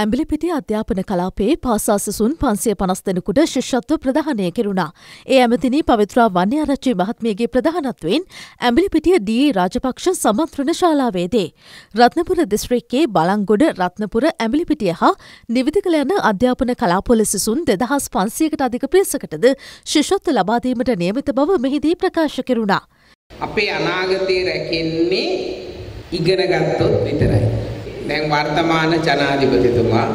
ඇම්බිලිපිටිය අධ්‍යාපන කලාපයේ පාසාසසුන් පන්සිය පනස් දෙනෙකුට ශිෂ්‍යත්ව ප්‍රධානය කෙරුණා. ඒ ඇමතිනී පවිත්‍රා වන්‍යාරච්චි මහත්මියගේ ප්‍රධානත්වයෙන් ඇම්බිලිපිටිය ඩී රාජපක්ෂ සමන්ත්‍රණ ශාලාවේදේ. රත්නපුර දිස්ත්‍රික්කේ බලංගොඩ රත්නපුර ඇම්බිලිපිටිය හා නිවිදිකල යන අධ්‍යාපන කලාපොල සිසුන් දෙදහස් පන්සියකට අධික පිරිසකටද ශිෂත්ව ලබාදීමට නියමිත බව මෙහිදී ප්‍රකාශ කෙරුණා. අපේ අනාගතය රැකෙන්නේ ඉගෙන ගත්තොත් විතරයි. දැන් වර්තමාන ජනාධිපතිතුමා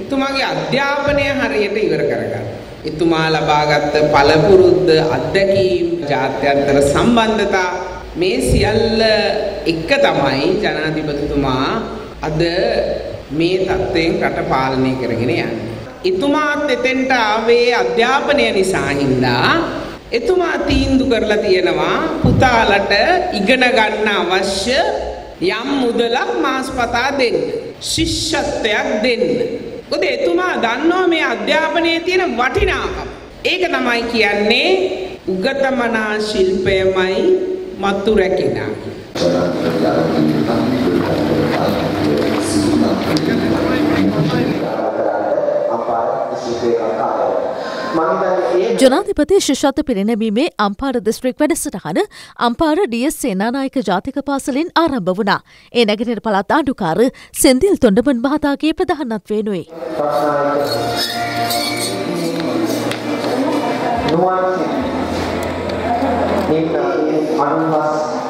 එතුමාගේ අධ්‍යාපනය හරියට ඉවර කරගන්න. එතුමා ලබාගත්ත පළපුරුද්ද අත්දැකීම් ජාත්‍යන්තර සම්බන්ධතා මේ සියල්ල එක තමයි ජනාධිපතිතුමා අද මේ තත්ත්වයෙන් රට පාලනය කරගෙන යන්නේ. එතුමාත් එතෙන්ට ආවේ අධ්‍යාපනය නිසා හින්දා එතුමා තීන්දු කරලා තියෙනවා පුතාලට ඉගෙන ගන්න අවශ්‍ය යම් මුදලක් මාස්පතා දෙන්න. ශිෂ්‍යත්වයක් දෙන්න. මොකද එතුමා දන්නවා මේ අධ්‍යාපනයේ තියෙන වටිනාකම. ඒක තමයි කියන්නේ උගතමනා ශිල්පයමයි මත්තු රැකිනා. ජනාධිපති ශිෂත්ව පිරිනැමීමේ අම්පාර දිස්ත්‍රික් වැඩසටහන අම්පාර ඩියස් සේනානායක ජාතික පාසලෙන් ආරම්භ වුණා. ඒ නැගෙනහිර පළාත් ආණ්ඩුකාර සෙන්දිල් තොණ්ඩමන් මහතාගේ ප්‍රධානත්වයෙනුයි. නුවන් අනුහස්